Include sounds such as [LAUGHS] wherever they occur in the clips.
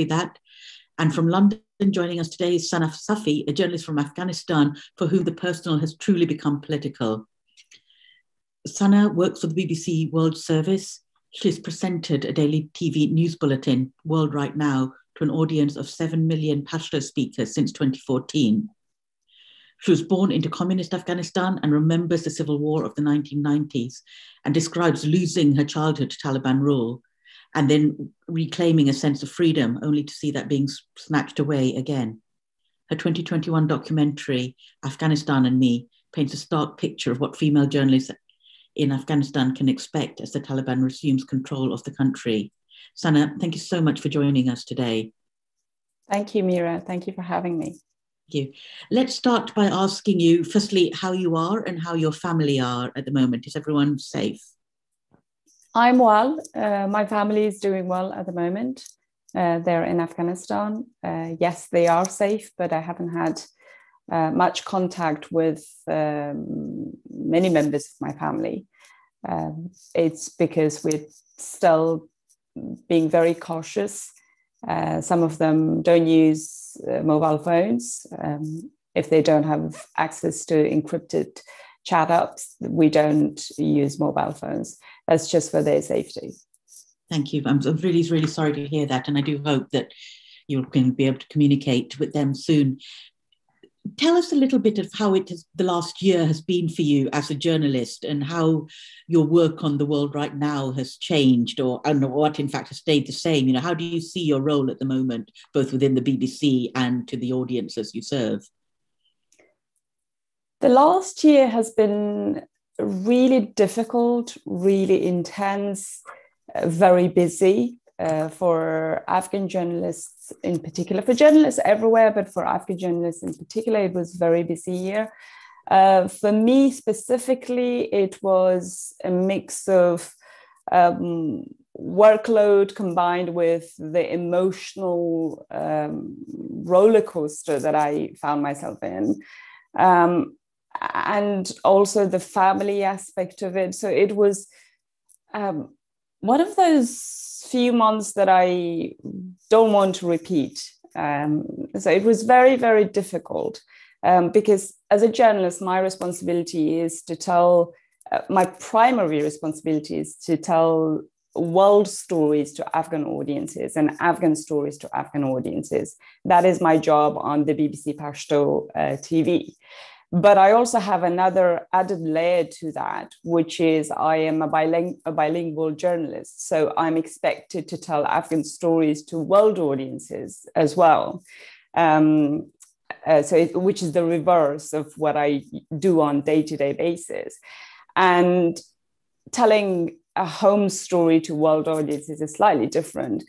precisely that. And from London, joining us today is Sana Safi, a journalist from Afghanistan for whom the personal has truly become political. Sana works for the BBC World Service. She has presented a daily TV news bulletin, World Right Now, to an audience of 7 million Pashto speakers since 2014. She was born into communist Afghanistan and remembers the civil war of the 1990s and describes losing her childhood to Taliban rule and then reclaiming a sense of freedom, only to see that being snatched away again. Her 2021 documentary, Afghanistan and Me, paints a stark picture of what female journalists in Afghanistan can expect as the Taliban resumes control of the country. Sana, thank you so much for joining us today. Thank you, Mira. Thank you for having me. Thank you. Let's start by asking you, firstly, how you are and how your family are at the moment. Is everyone safe? I'm well. Uh, my family is doing well at the moment. Uh, they're in Afghanistan. Uh, yes, they are safe, but I haven't had uh, much contact with um, many members of my family. Um, it's because we're still being very cautious. Uh, some of them don't use uh, mobile phones. Um, if they don't have access to encrypted chat apps, we don't use mobile phones. That's just for their safety. Thank you. I'm really, really sorry to hear that. And I do hope that you're going to be able to communicate with them soon. Tell us a little bit of how it has, the last year has been for you as a journalist and how your work on the world right now has changed or and what in fact has stayed the same. You know, how do you see your role at the moment, both within the BBC and to the audiences you serve? The last year has been really difficult, really intense, uh, very busy uh, for Afghan journalists in particular, for journalists everywhere, but for Afghan journalists in particular, it was very busy year. Uh, for me specifically, it was a mix of um, workload combined with the emotional um, roller coaster that I found myself in. Um, and also the family aspect of it. So it was um, one of those few months that I don't want to repeat. Um, so it was very, very difficult um, because as a journalist, my responsibility is to tell, uh, my primary responsibility is to tell world stories to Afghan audiences and Afghan stories to Afghan audiences. That is my job on the BBC Pashto uh, TV. But I also have another added layer to that, which is I am a, biling- a bilingual journalist. So I'm expected to tell Afghan stories to world audiences as well. Um, uh, so it, which is the reverse of what I do on day-to-day basis. And telling a home story to world audiences is slightly different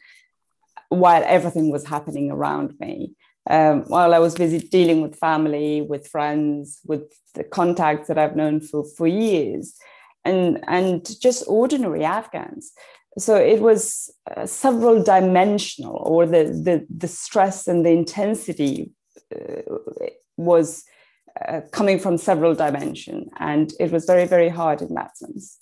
while everything was happening around me um, while I was busy dealing with family, with friends, with the contacts that I've known for, for years, and, and just ordinary Afghans. So it was uh, several dimensional, or the, the, the stress and the intensity uh, was uh, coming from several dimension. And it was very, very hard in that sense.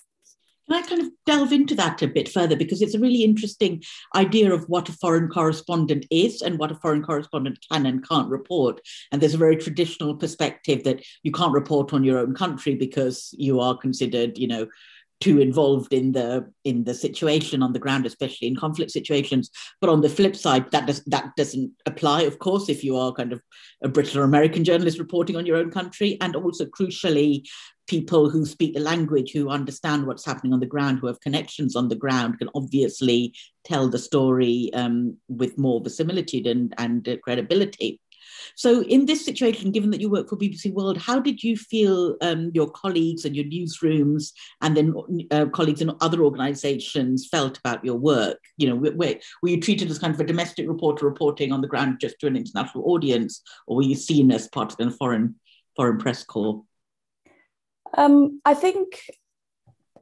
Can I kind of delve into that a bit further? Because it's a really interesting idea of what a foreign correspondent is and what a foreign correspondent can and can't report. And there's a very traditional perspective that you can't report on your own country because you are considered, you know, too involved in the in the situation on the ground, especially in conflict situations. But on the flip side, that does that doesn't apply, of course, if you are kind of a British or American journalist reporting on your own country, and also crucially, people who speak the language, who understand what's happening on the ground, who have connections on the ground, can obviously tell the story um, with more verisimilitude and and uh, credibility. So, in this situation, given that you work for BBC World, how did you feel um, your colleagues and your newsrooms, and then uh, colleagues in other organisations felt about your work? You know, were, were you treated as kind of a domestic reporter reporting on the ground just to an international audience, or were you seen as part of the foreign foreign press corps? Um, I think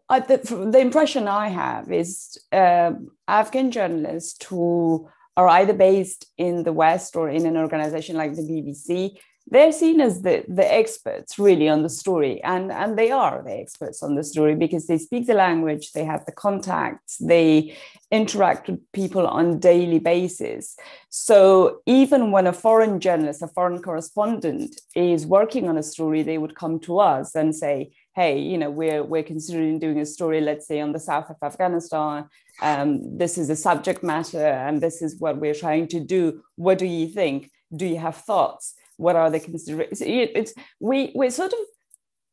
I, the, the, impression I have is uh, Afghan journalists who are either based in the West or in an organization like the BBC they're seen as the, the experts really on the story and, and they are the experts on the story because they speak the language they have the contacts they interact with people on daily basis. So even when a foreign journalist a foreign correspondent is working on a story they would come to us and say hey you know we're, we're considering doing a story let's say on the south of afghanistan. Um, this is the subject matter and this is what we're trying to do. What do you think? Do you have thoughts what are the considerations it's we we're sort of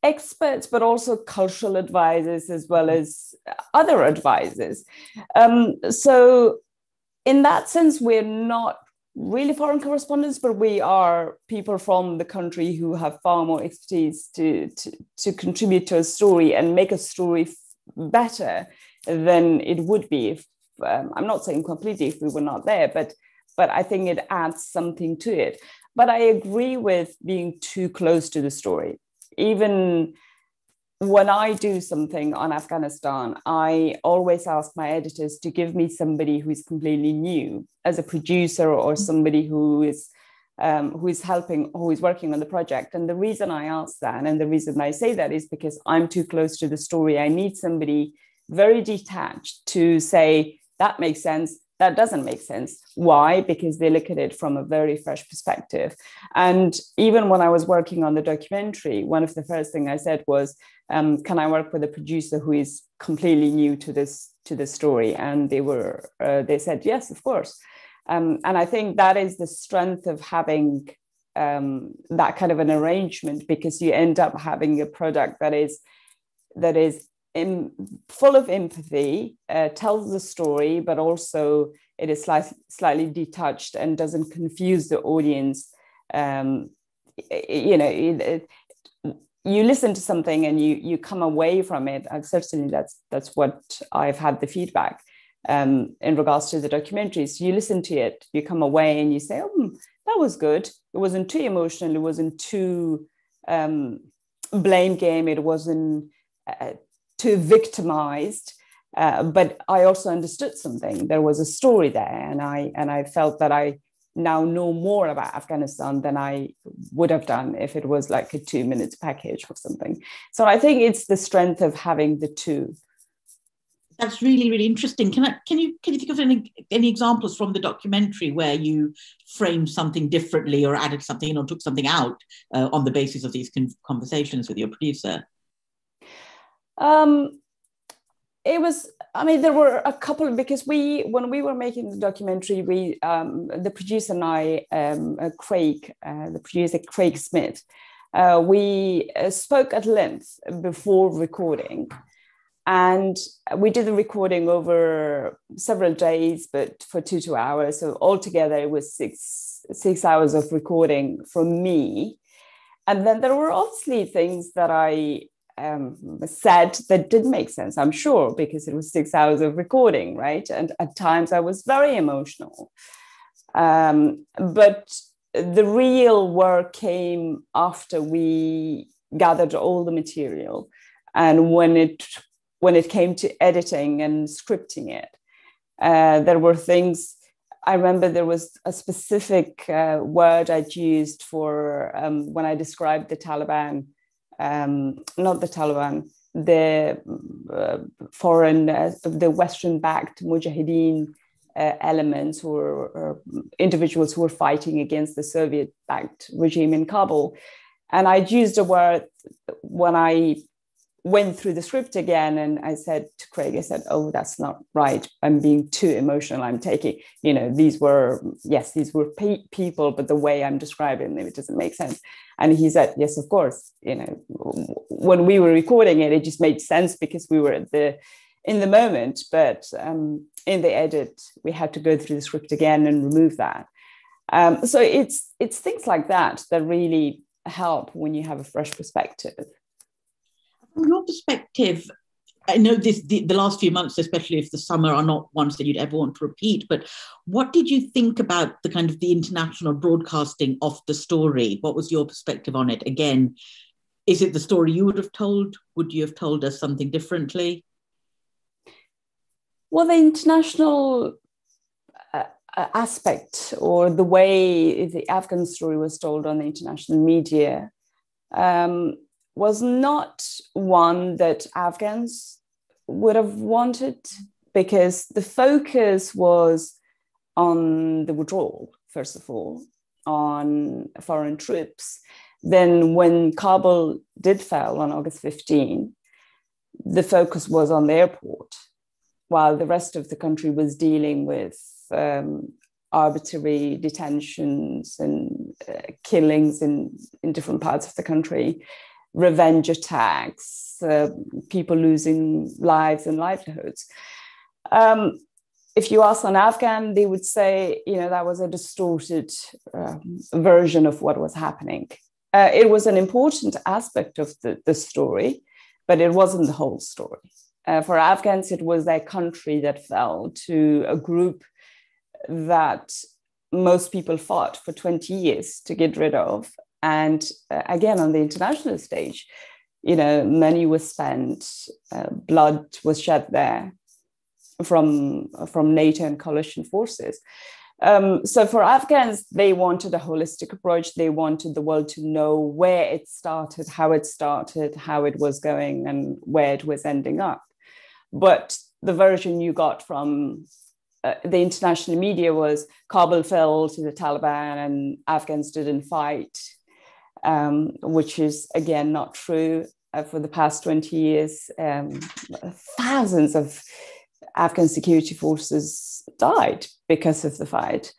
experts but also cultural advisors as well as other advisors. Um, so in that sense we're not really foreign correspondents but we are people from the country who have far more expertise to, to, to contribute to a story and make a story better than it would be if um, i'm not saying completely if we were not there but but i think it adds something to it but I agree with being too close to the story. Even when I do something on Afghanistan, I always ask my editors to give me somebody who is completely new as a producer or mm-hmm. somebody who is um, who is helping, who is working on the project. And the reason I ask that and the reason I say that is because I'm too close to the story. I need somebody very detached to say, that makes sense that doesn't make sense. Why? Because they look at it from a very fresh perspective. And even when I was working on the documentary, one of the first thing I said was, um, "Can I work with a producer who is completely new to this to the story?" And they were uh, they said yes, of course. Um, and I think that is the strength of having um, that kind of an arrangement because you end up having a product that is that is in, full of empathy, uh, tells the story, but also it is slightly, slightly detached and doesn't confuse the audience. Um, you know, it, it, you listen to something and you you come away from it. And certainly, that's that's what I've had the feedback um, in regards to the documentaries. You listen to it, you come away, and you say, "Oh, that was good. It wasn't too emotional. It wasn't too um, blame game. It wasn't." Uh, too victimized. Uh, but I also understood something. There was a story there, and I and I felt that I now know more about Afghanistan than I would have done if it was like a two minutes package or something. So I think it's the strength of having the two. That's really really interesting. Can I can you can you think of any any examples from the documentary where you framed something differently or added something or took something out uh, on the basis of these conversations with your producer? Um, it was i mean there were a couple because we when we were making the documentary we um, the producer and i um, uh, craig uh, the producer craig smith uh, we uh, spoke at length before recording. And we did the recording over several days but for two two hours. So altogether it was six six hours of recording from me. And then there were obviously things that i um, said that didn't make sense, I'm sure, because it was six hours of recording, right? And at times I was very emotional. Um, but the real work came after we gathered all the material and when it when it came to editing and scripting it uh, there were things i remember there was a specific uh, word i'd used for um, when i described the taliban um, not the Taliban, the uh, foreign, uh, the Western-backed Mujahideen uh, elements or, or, individuals who were fighting against the Soviet-backed regime in Kabul. And I'd used a word when I went through the script again and I said to Craig, I said, Oh, that's not right. I'm being too emotional. I'm taking, you know, these were, yes, these were pe- people, but the way I'm describing them, it doesn't make sense. And he said, Yes, of course. You know, when we were recording it, it just made sense because we were at the, in the moment, but um, in the edit, we had to go through the script again and remove that. Um, so it's it's things like that that really help when you have a fresh perspective. From your perspective, I know this the, the, last few months, especially if the summer, are not ones that you'd ever want to repeat. But what did you think about the kind of the international broadcasting of the story? What was your perspective on it? Again, is it the story you would have told? Would you have told us something differently? Well, the international, uh, aspect or the way the Afghan story was told on the international media um, was not one that Afghans would have wanted because the focus was on the withdrawal, first of all, on foreign troops. Then, when Kabul did fall on August 15, the focus was on the airport, while the rest of the country was dealing with um, arbitrary detentions and uh, killings in, in different parts of the country, revenge attacks, uh, people losing lives and livelihoods. Um, if you ask an Afghan, they would say, you know, that was a distorted um, version of what was happening. Uh, it was an important aspect of the, the story, but it wasn't the whole story. Uh, for Afghans, it was their country that fell to a group that most people fought for 20 years to get rid of. And uh, again, on the international stage, you know, money was spent, uh, blood was shed there from, from NATO and coalition forces. Um, so for Afghans, they wanted a holistic approach. They wanted the world to know where it started, how it started, how it was going, and where it was ending up. But the version you got from uh, the international media was Kabul fell to the Taliban and Afghans didn't fight, um, which is again not true. Uh, for the past 20 years, um, thousands of Afghan security forces died because of the fight.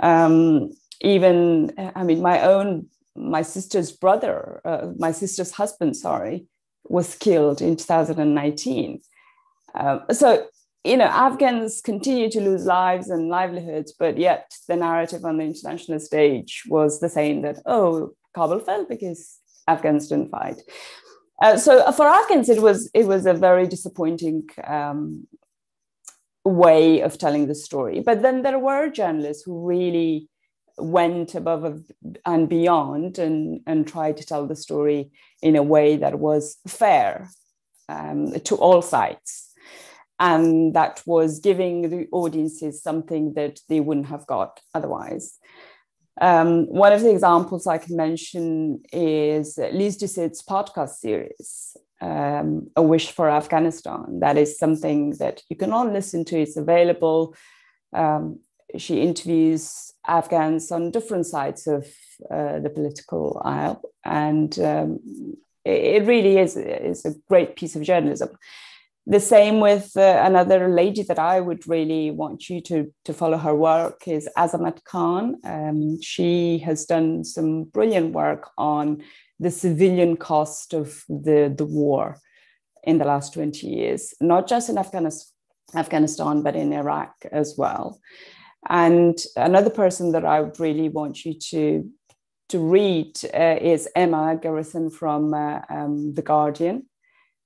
Um, even, I mean, my own, my sister's brother, uh, my sister's husband, sorry, was killed in 2019. Um, so you know, Afghans continue to lose lives and livelihoods, but yet the narrative on the international stage was the same that, oh, Kabul fell because Afghans didn't fight. Uh, so for Afghans, it was it was a very disappointing um, way of telling the story. But then there were journalists who really went above and beyond and, and tried to tell the story in a way that was fair um, to all sides and that was giving the audiences something that they wouldn't have got otherwise. Um, one of the examples I can mention is Lyse Doucet's podcast series, um, A Wish for Afghanistan. That is something that you can all listen to, it's available. Um, she interviews Afghans on different sides of uh, the political aisle, and um, it, it really is, is a great piece of journalism the same with uh, another lady that I would really want you to, to follow her work is Azmat Khan. Um, she has done some brilliant work on the civilian cost of the, the war in the last 20 years, not just in Afghanistan, but in Iraq as well. And another person that I would really want you to, to read uh, is Emma Graham-Harrison from uh, um, The Guardian.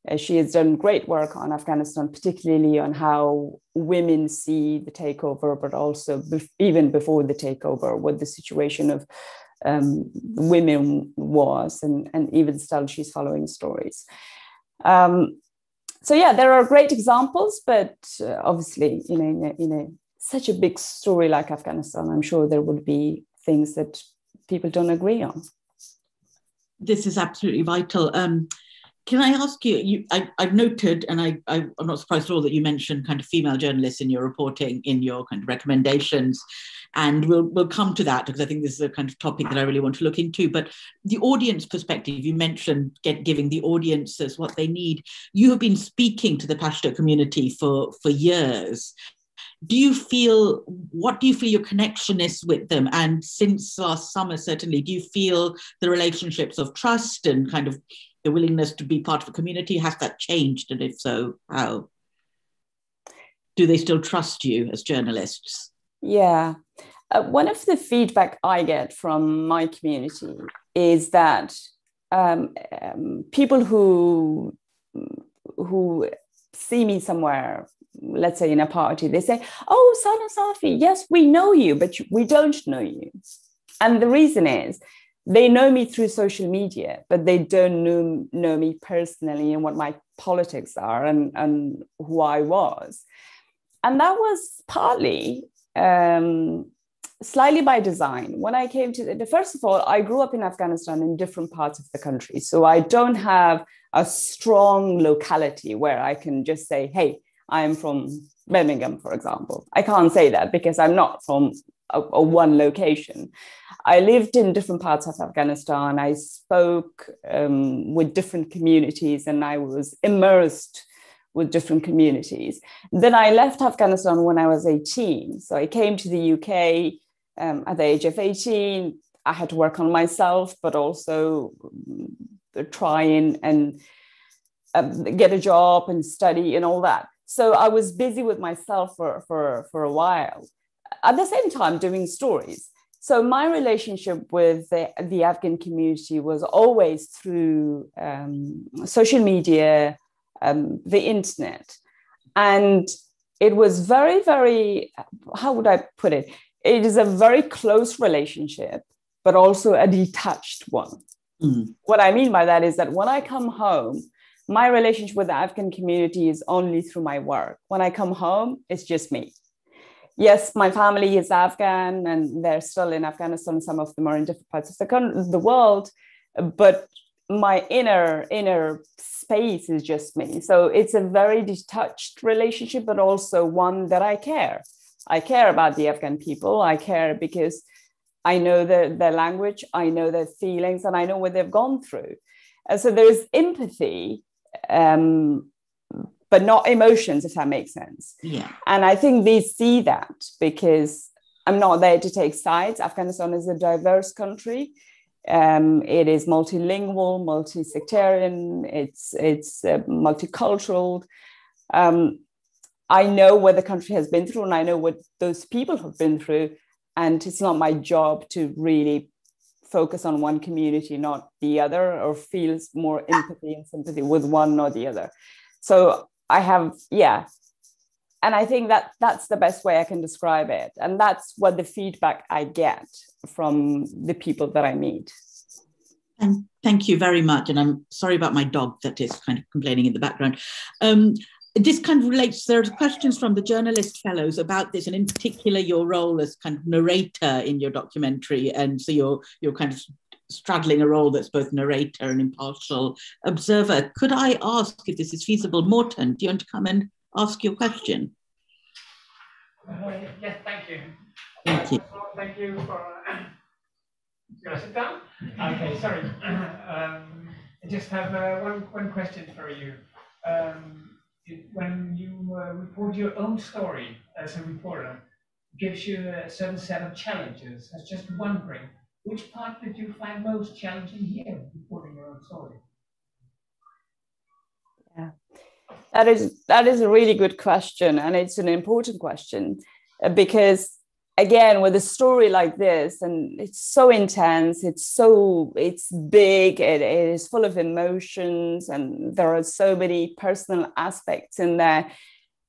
Uh, she has done great work on Afghanistan, particularly on how women see the takeover, but also be- even before the takeover, what the situation of um, women was, and, and even still, she's following stories. Um, so yeah, there are great examples, but uh, obviously, you know, in, a, in a, such a big story like Afghanistan, I'm sure there would be things that people don't agree on. This is absolutely vital. Um, can I ask you? you I, have noted, and I, I, am not surprised at all that you mentioned kind of female journalists in your reporting, in your kind of recommendations, and we'll we'll come to that because I think this is a kind of topic that I really want to look into. But the audience perspective, you mentioned get, giving the audiences what they need. You have been speaking to the Pashto community for for years. Do you feel what do you feel your connection is with them? And since last summer, certainly, do you feel the relationships of trust and kind of the willingness to be part of a community? Has that changed? And if so, how? Do they still trust you as journalists? Yeah. Uh, one of the feedback I get from my community is that um, um, people who who see me somewhere, let's say in a party, they say, "Oh, Sana Safi, yes, we know you, but we don't know you." And the reason is they know me through social media, but they don't know, know me personally and what my politics are and, and who I was. And that was partly um, slightly by design. When I came to the, first of all, I grew up in Afghanistan in different parts of the country. So I don't have a strong locality where I can just say, hey, I'm from Birmingham, for example. I can't say that because I'm not from a, a one location. I lived in different parts of Afghanistan. I spoke um, with different communities and I was immersed with different communities. Then I left Afghanistan when I was 18. So I came to the UK um, at the age of 18. I had to work on myself, but also um, try and, and um, get a job and study and all that. So I was busy with myself for, for, for a while. At the same time, doing stories. So my relationship with the, the Afghan community was always through um, social media, um, the internet. And it was very, very, how would I put it? It is a very close relationship, but also a detached one. Mm. What I mean by that is that when I come home, my relationship with the Afghan community is only through my work. When I come home, it's just me. Yes, my family is Afghan and they're still in Afghanistan. Some of them are in different parts of the, the world, but my inner inner space is just me. So it's a very detached relationship but also one that i care. I care about the afghan people. I care because i know their, their language i know their feelings and i know what they've gone through. And so there's empathy um, but not emotions if that makes sense yeah and i think they see that because i'm not there to take sides afghanistan is a diverse country um, it is multilingual, multi-sectarian, it's, it's uh, multicultural. Um, I know what the country has been through and I know what those people have been through. And it's not my job to really focus on one community, not the other, or feels more empathy and sympathy with one or the other. So I have, yeah. And I think that that's the best way I can describe it. And that's what the feedback I get from the people that I meet. And thank you very much. And I'm sorry about my dog that is kind of complaining in the background. Um, this kind of relates, there are questions from the journalist fellows about this, and in particular your role as kind of narrator in your documentary. And so you're you're kind of straddling a role that's both narrator and impartial observer. Could I ask if this is feasible? Morton, do you want to come and ask your question? Uh, yes, thank you. Thank you. thank you for you want to sit down? Okay, sorry. [COUGHS] um, I just have uh, one, one question for you. Um, it, when you uh, report your own story as a reporter, it gives you a certain set of challenges. That's just one wondering, which part did you find most challenging here, reporting your own story? Yeah, that is that is a really good question, and it's an important question uh, because again with a story like this and it's so intense it's so it's big it, it is full of emotions and there are so many personal aspects in there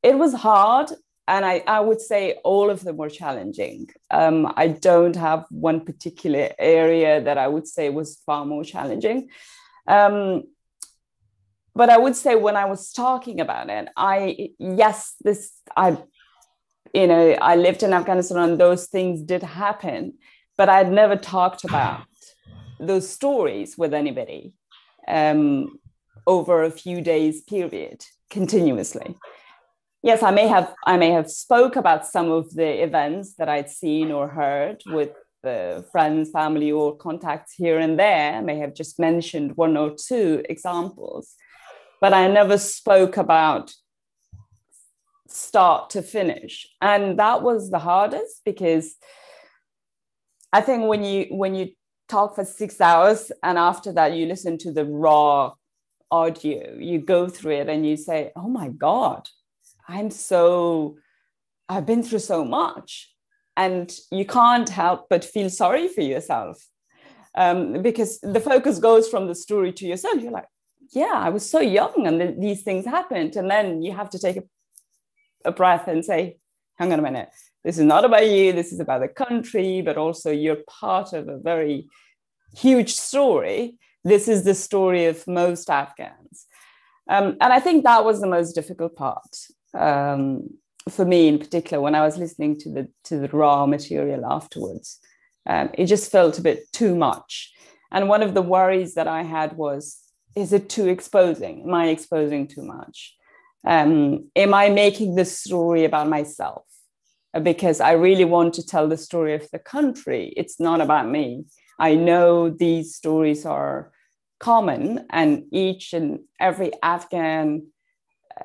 it was hard and I, I would say all of them were challenging um, i don't have one particular area that i would say was far more challenging um, but i would say when i was talking about it i yes this i you know, I lived in Afghanistan and those things did happen, but I'd never talked about those stories with anybody um, over a few days period continuously. Yes, I may have I may have spoke about some of the events that I'd seen or heard with the friends, family, or contacts here and there. I may have just mentioned one or two examples, but I never spoke about start to finish and that was the hardest because i think when you when you talk for six hours and after that you listen to the raw audio you go through it and you say oh my god i'm so i've been through so much and you can't help but feel sorry for yourself um, because the focus goes from the story to yourself you're like yeah i was so young and th- these things happened and then you have to take a a breath and say, hang on a minute, this is not about you, this is about the country, but also you're part of a very huge story. This is the story of most Afghans. Um, and I think that was the most difficult part. Um, for me in particular, when I was listening to the to the raw material afterwards, um, it just felt a bit too much. And one of the worries that I had was, is it too exposing? Am I exposing too much? Um, am I making this story about myself? Because I really want to tell the story of the country. It's not about me. I know these stories are common, and each and every Afghan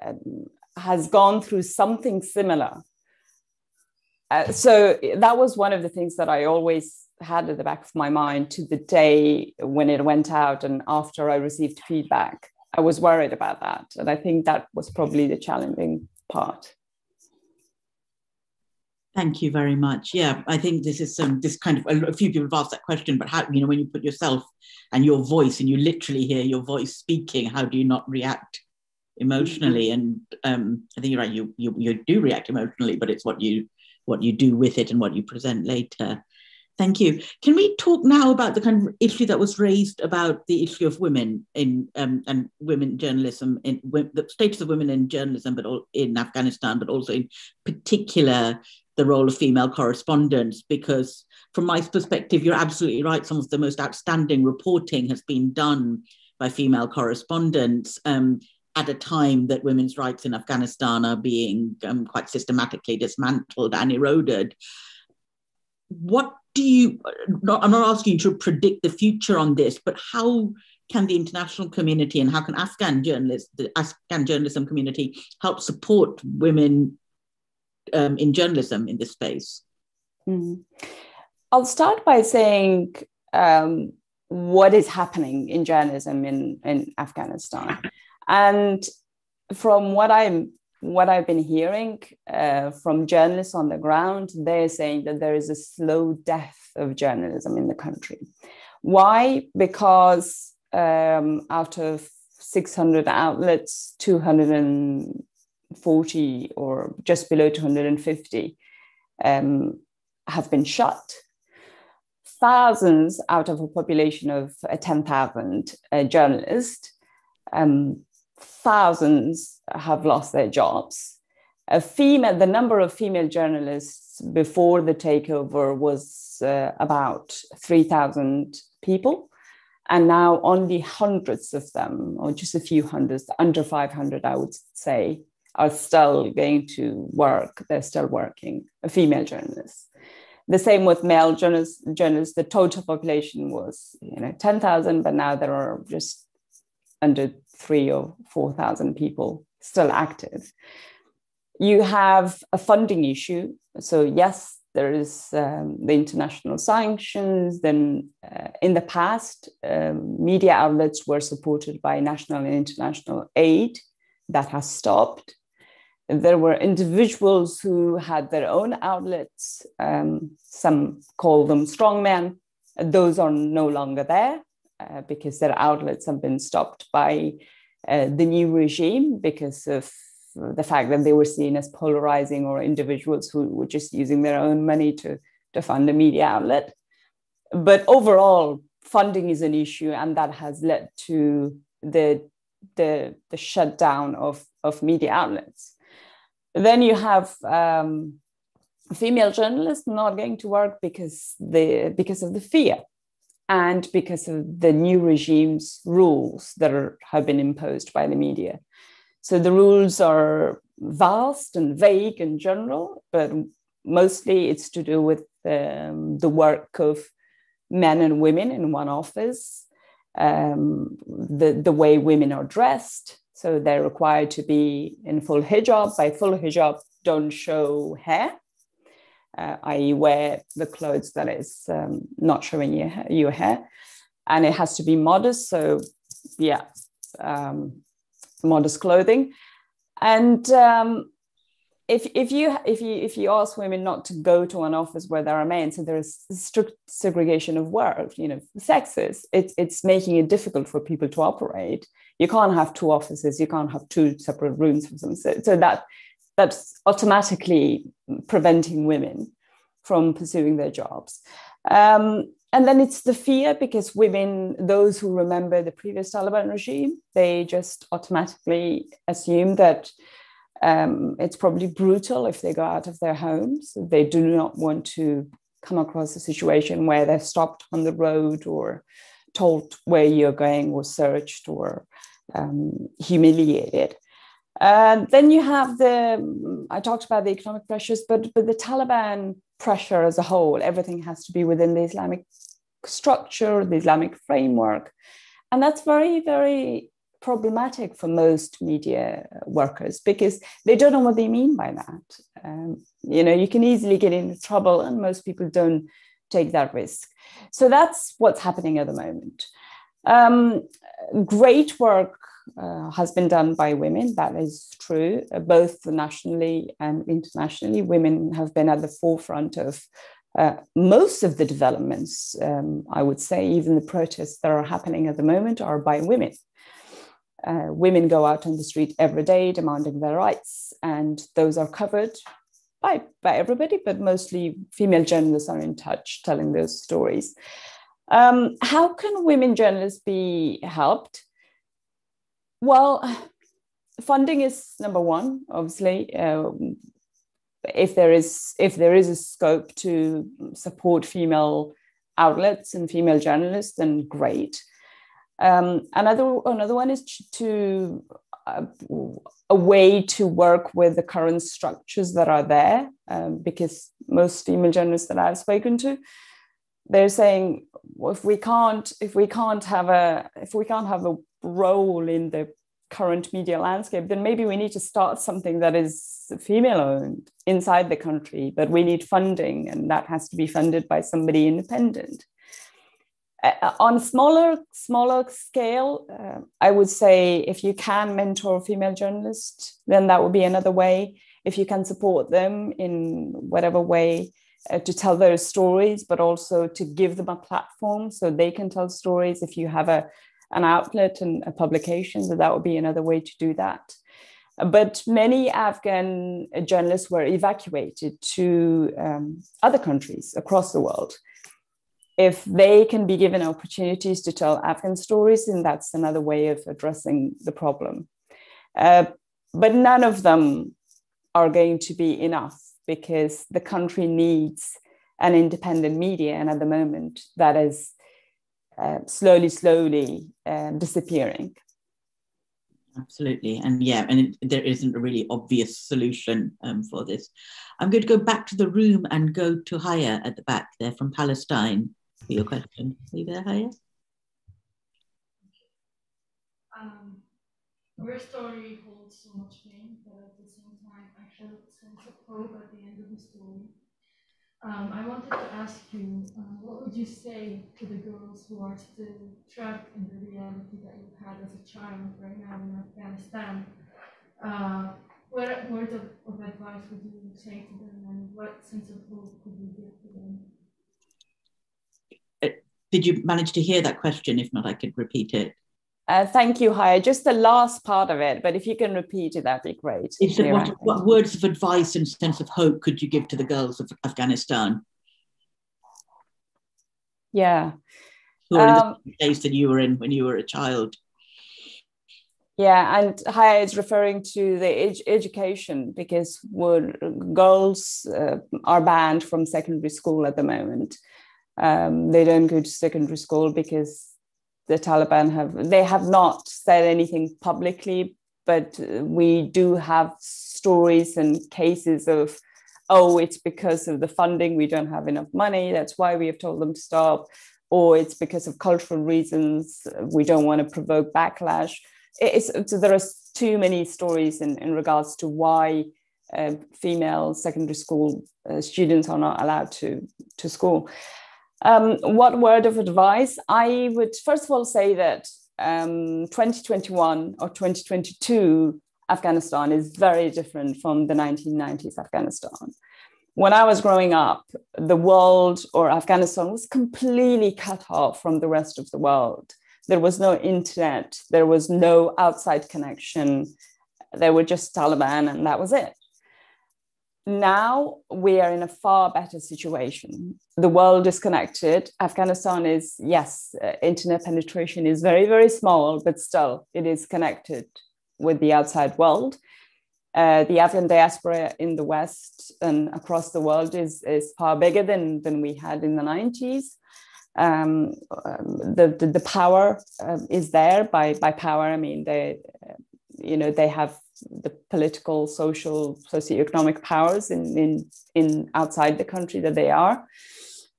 um, has gone through something similar. Uh, so that was one of the things that I always had at the back of my mind to the day when it went out and after I received feedback. I was worried about that. And I think that was probably the challenging part. Thank you very much. Yeah, I think this is some this kind of a, few people have asked that question, but how you know when you put yourself and your voice and you literally hear your voice speaking, how do you not react emotionally? And um, I think you're right. You, you you do react emotionally, but it's what you what you do with it and what you present later. Thank you. Can we talk now about the kind of issue that was raised about the issue of women in um, and women journalism in the status of women in journalism, but all, in Afghanistan, but also in particular the role of female correspondents? Because from my perspective, you're absolutely right. Some of the most outstanding reporting has been done by female correspondents. Um, at a time that women's rights in Afghanistan are being um, quite systematically dismantled and eroded. What do you not, i'm not asking you to predict the future on this but how can the international community and how can afghan journalists the afghan journalism community help support women um, in journalism in this space mm-hmm. i'll start by saying um, what is happening in journalism in, in afghanistan and from what i'm what I've been hearing uh, from journalists on the ground, they're saying that there is a slow death of journalism in the country. Why? Because um, out of 600 outlets, 240 or just below 250 um, have been shut. Thousands out of a population of uh, 10,000 uh, journalists um, thousands have lost their jobs. A female, the number of female journalists before the takeover was uh, about 3,000 people. And now only hundreds of them, or just a few hundreds, under 500, I would say, are still going to work. They're still working, a female journalist. The same with male journalists. journalists. The total population was, you know, 10,000, but now there are just under three or 4,000 people still active. You have a funding issue. So, yes, there is um, the international sanctions. Then, uh, in the past, um, media outlets were supported by national and international aid. That has stopped. There were individuals who had their own outlets. Um, some call them strongmen. Those are no longer there. Uh, because their outlets have been stopped by uh, the new regime because of the fact that they were seen as polarizing or individuals who were just using their own money to, to fund a media outlet. But overall, funding is an issue, and that has led to the, the, the shutdown of, of media outlets. Then you have um, female journalists not going to work because, the, because of the fear and because of the new regime's rules that are, have been imposed by the media. So the rules are vast and vague and general, but mostly it's to do with um, the work of men and women in one office, um, the, the way women are dressed. So they're required to be in full hijab. By full hijab, don't show hair uh, i.e., wear the clothes that is um, not showing your, your hair. And it has to be modest. So, yeah, um, modest clothing. And um, if, if you if you if you ask women not to go to an office where there are men, so there is strict segregation of work, you know, sexes. It's it's making it difficult for people to operate. You can't have two offices. You can't have two separate rooms for them. So, so that that's automatically preventing women from pursuing their jobs. Um, and then it's the fear because women, those who remember the previous Taliban regime, they just automatically assume that Um, it's probably brutal if they go out of their homes. They do not want to come across a situation where they're stopped on the road or told where you're going or searched or um, humiliated. Uh, then you have the, I talked about the economic pressures, but, but the Taliban pressure as a whole, everything has to be within the Islamic structure, the Islamic framework. And that's very, very problematic for most media workers because they don't know what they mean by that. Um, you know, you can easily get into trouble, and most people don't take that risk. So that's what's happening at the moment. Um, great work uh, has been done by women. That is true, uh, both nationally and internationally. Women have been at the forefront of uh, most of the developments. Um, I would say even the protests that are happening at the moment are by women. Uh, women go out on the street every day demanding their rights, and those are covered by, by everybody, but mostly female journalists are in touch telling those stories. Um, how can women journalists be helped? Well, funding is number one, obviously. Uh, if there is if there is a scope to support female outlets and female journalists, then great. Um, another another one is to uh, a way to work with the current structures that are there, um, because most female journalists that I've spoken to, they're saying well, if we can't if we can't have a if we can't have a role in the current media landscape, then maybe we need to start something that is female owned inside the country, but we need funding, and that has to be funded by somebody independent. Uh, on smaller smaller scale uh, i would say if you can mentor female journalists then that would be another way if you can support them in whatever way uh, to tell their stories but also to give them a platform so they can tell stories if you have a an outlet and a publication so that would be another way to do that but many afghan journalists were evacuated to um, other countries across the world if they can be given opportunities to tell Afghan stories, then that's another way of addressing the problem. Uh, but none of them are going to be enough because the country needs an independent media, and at the moment, that is uh, slowly, slowly uh, disappearing. Absolutely, and yeah, and it, there isn't a really obvious solution um, for this. I'm going to go back to the room and go to Haya at the back there from Palestine for your question. Are you there, Haya? Um, your story holds so much pain, but at the same time, I felt a sense of hope at the end of the story. Um, I wanted to ask you, uh, what would you say to the girls who are still trapped in the reality that you had as a child right now in Afghanistan? Uh, what words of, of advice would you say to them, and what sense of hope could you give to them? Did you manage to hear that question? If not, I could repeat it. Uh, thank you, Haya. Just the last part of it, but if you can repeat it, that'd be great. What, what, words of advice and sense of hope could you give to the girls of Afghanistan? Yeah. Who are um, in the place that you were in when you were a child? Yeah, and Haya is referring to the ed- education because girls uh, are banned from secondary school at the moment. Um, they don't go to secondary school because the Taliban have they have not said anything publicly, but we do have stories and cases of oh it's because of the funding we don't have enough money that's why we have told them to stop or it's because of cultural reasons we don't want to provoke backlash. It's, so there are too many stories in, in regards to why uh, female secondary school uh, students are not allowed to to school um, what word of advice? I would first of all say that um, 2021 or 2022 Afghanistan is very different from the 1990s Afghanistan. When I was growing up, the world or Afghanistan was completely cut off from the rest of the world. There was no internet, there was no outside connection. There were just Taliban, and that was it now we are in a far better situation. The world is connected. Afghanistan is, yes, uh, internet penetration is very, very small, but still it is connected with the outside world. Uh, the Afghan diaspora in the West and across the world is, is far bigger than, than we had in the 90s. Um, um, the, the, the power um, is there by by power. I mean, they you know they have the political, social, socioeconomic powers in in in outside the country that they are,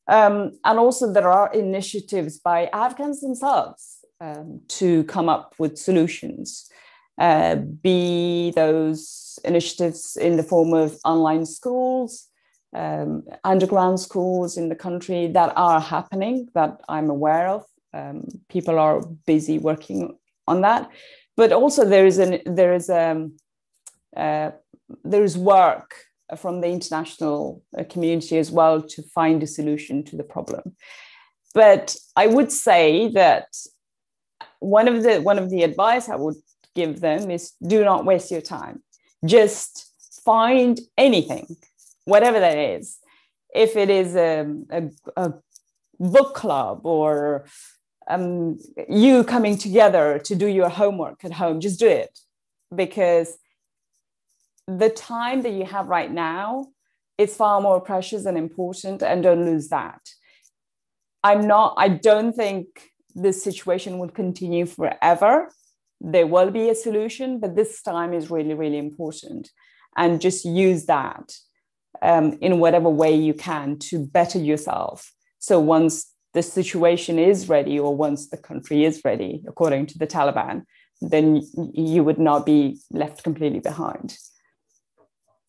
um, and also there are initiatives by Afghans themselves um, to come up with solutions. Uh, be those initiatives in the form of online schools, um, underground schools in the country that are happening that I'm aware of. Um, people are busy working on that, but also there is an there is um, uh, there is work from the international uh, community as well to find a solution to the problem. But I would say that one of the one of the advice I would give them is do not waste your time. Just find anything whatever that is. If it is a, a, a book club or um, you coming together to do your homework at home, just do it because the time that you have right now is far more precious and important, and don't lose that. I'm not, I don't think this situation will continue forever. There will be a solution, but this time is really, really important. And just use that um, in whatever way you can to better yourself. So once the situation is ready, or once the country is ready, according to the Taliban, then you would not be left completely behind.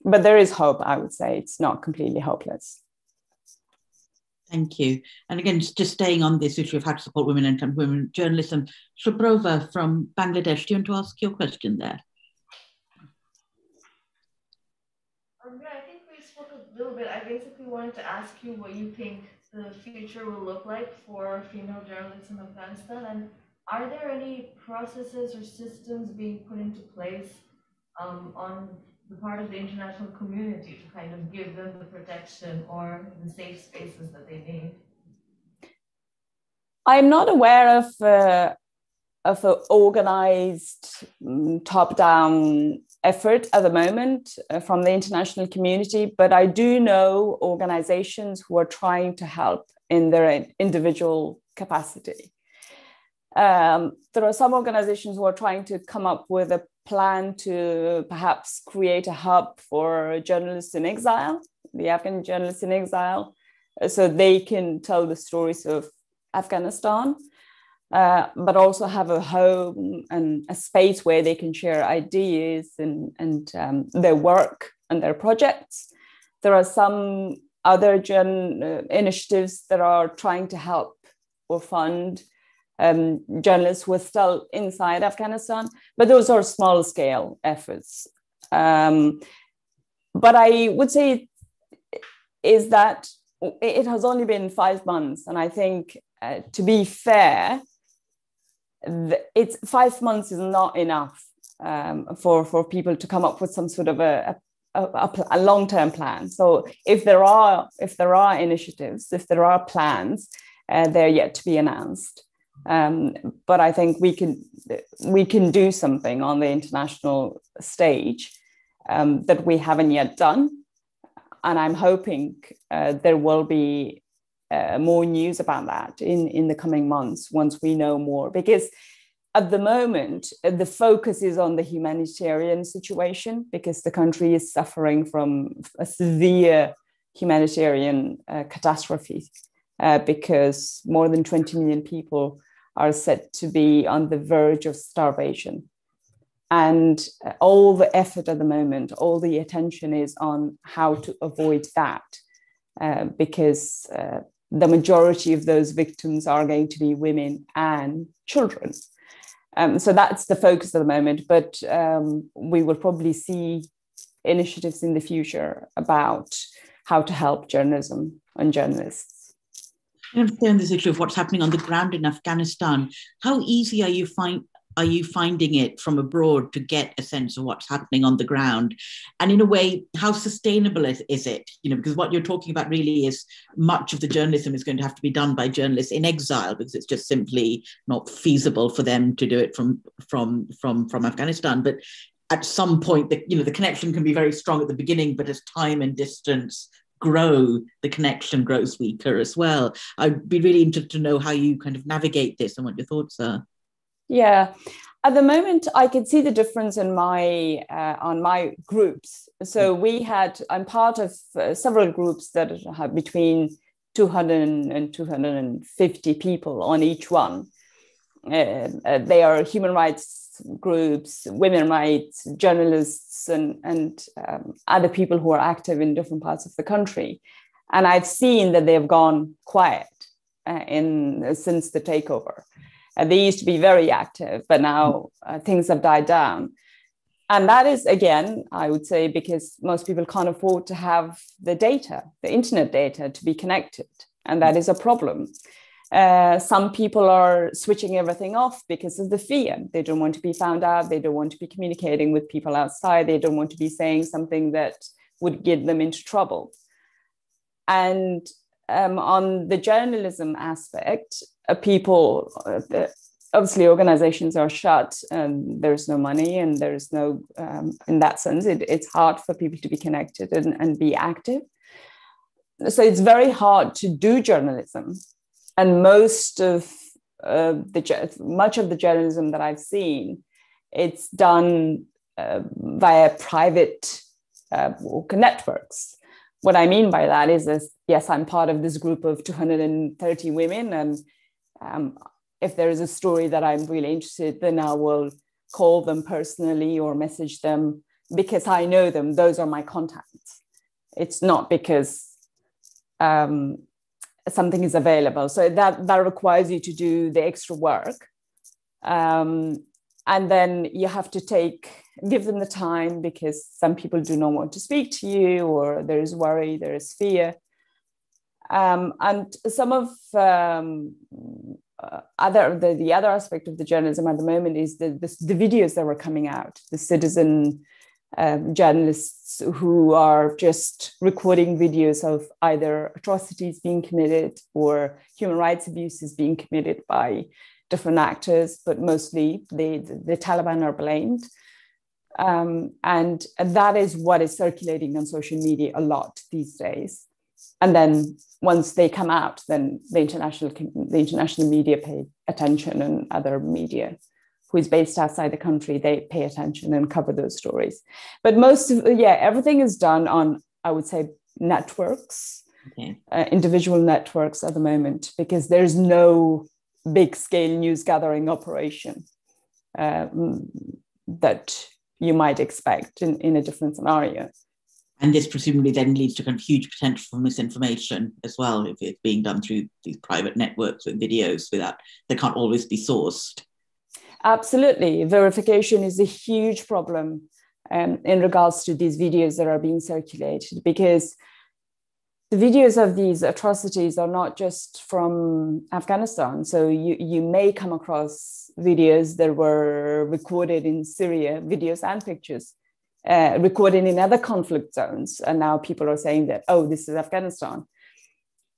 But there is hope, I would say. It's not completely hopeless. Thank you. And again, just staying on this issue of how to support women and women journalism, Subrova from Bangladesh, do you want to ask your question there? Um, yeah, I think we spoke a little bit, I basically wanted to ask you what you think the future will look like for female journalists in Afghanistan, and are there any processes or systems being put into place um, on the part of the international community to kind of give them the protection or the safe spaces that they need? I'm not aware of uh, of an organized mm, top-down effort at the moment uh, from the international community, but I do know organizations who are trying to help in their individual capacity. Um, there are some organizations who are trying to come up with a plan to perhaps create a hub for journalists in exile, the Afghan journalists in exile, uh, so they can tell the stories of Afghanistan uh, but also have a home and a space where they can share ideas and, and um, their work and their projects. There are some other gen, uh, initiatives that are trying to help or fund um, journalists who are still inside Afghanistan, but those are small scale efforts. Um, but I would say is that it has only been five months, and I think uh, to be fair, it's five months is not enough um, for for people to come up with some sort of a, a, a, a long-term plan. So if there are if there are initiatives if there are plans uh, they're yet to be announced. Um, but i think we can we can do something on the international stage um, that we haven't yet done. And i'm hoping uh, there will be uh, more news about that in, in the coming months once we know more. Because at the moment, uh, the focus is on the humanitarian situation because the country is suffering from a severe humanitarian uh, catastrophe uh, because more than 20 million people are said to be on the verge of starvation. And uh, all the effort at the moment, all the attention is on how to avoid that. Uh, because uh, the majority of those victims are going to be women and children. Um, so that's the focus at the moment, but um, we will probably see initiatives in the future about how to help journalism and journalists. And on this issue of what's happening on the ground in Afghanistan, how easy are you find are you finding it from abroad to get a sense of what's happening on the ground and in a way how sustainable is, is it you know because what you're talking about really is much of the journalism is going to have to be done by journalists in exile because it's just simply not feasible for them to do it from from from from afghanistan but at some point the you know the connection can be very strong at the beginning, but as time and distance grow, the connection grows weaker as well. I'd be really interested to know how you kind of navigate this and what your thoughts are. Yeah, at the moment, I can see the difference in my uh, on my groups. So we had I'm part of uh, several groups that have between 200 and 250 people on each one. Uh, uh, they are human rights groups, women rights, journalists, and, and um, other people who are active in different parts of the country. And I've seen that they have gone quiet uh, in since the takeover. Uh, they used to be very active, but now uh, things have died down. And that is, again, I would say, because most people can't afford to have the data, the internet data, to be connected. And that is a problem. Uh, some people are switching everything off because of the fear. They don't want to be found out. They don't want to be communicating with people outside. They don't want to be saying something that would get them into trouble. And um, on the journalism aspect, uh, people, uh, obviously, organizations are shut and there's no money, and there's no, um, in that sense, it, it's hard for people to be connected and, and be active. So it's very hard to do journalism and most of uh, the much of the journalism that I've seen, it's done uh, via private uh, networks. What I mean by that is, this, yes, I'm part of this group of 230 women, and um, if there is a story that I'm really interested, then I will call them personally or message them because I know them. Those are my contacts. It's not because um, something is available. So that that requires you to do the extra work, um, and then you have to take give them the time because some people do not want to speak to you, or there is worry, there is fear, um, and some of um, uh, other the, the other aspect of the journalism at the moment is the, the, the videos that were coming out, the citizen um, journalists who are just recording videos of either atrocities being committed or human rights abuses being committed by different actors, but mostly the, the Taliban are blamed. Um, and, that is what is circulating on social media a lot these days. And then once they come out, then the international the international media pay attention and other media who is based outside the country, they pay attention and cover those stories. But most of, yeah, everything is done on, I would say, networks, okay. uh, individual networks at the moment, because there's no big scale news gathering operation um, that you might expect in, in a different scenario. And this presumably then leads to kind of huge potential for misinformation as well, if it's being done through these private networks with videos without they can't always be sourced. Absolutely. Verification is a huge problem um, in regards to these videos that are being circulated because the videos of these atrocities are not just from Afghanistan. So you, you may come across videos that were recorded in Syria, videos and pictures, uh, recorded in other conflict zones. And now people are saying that, oh, this is Afghanistan.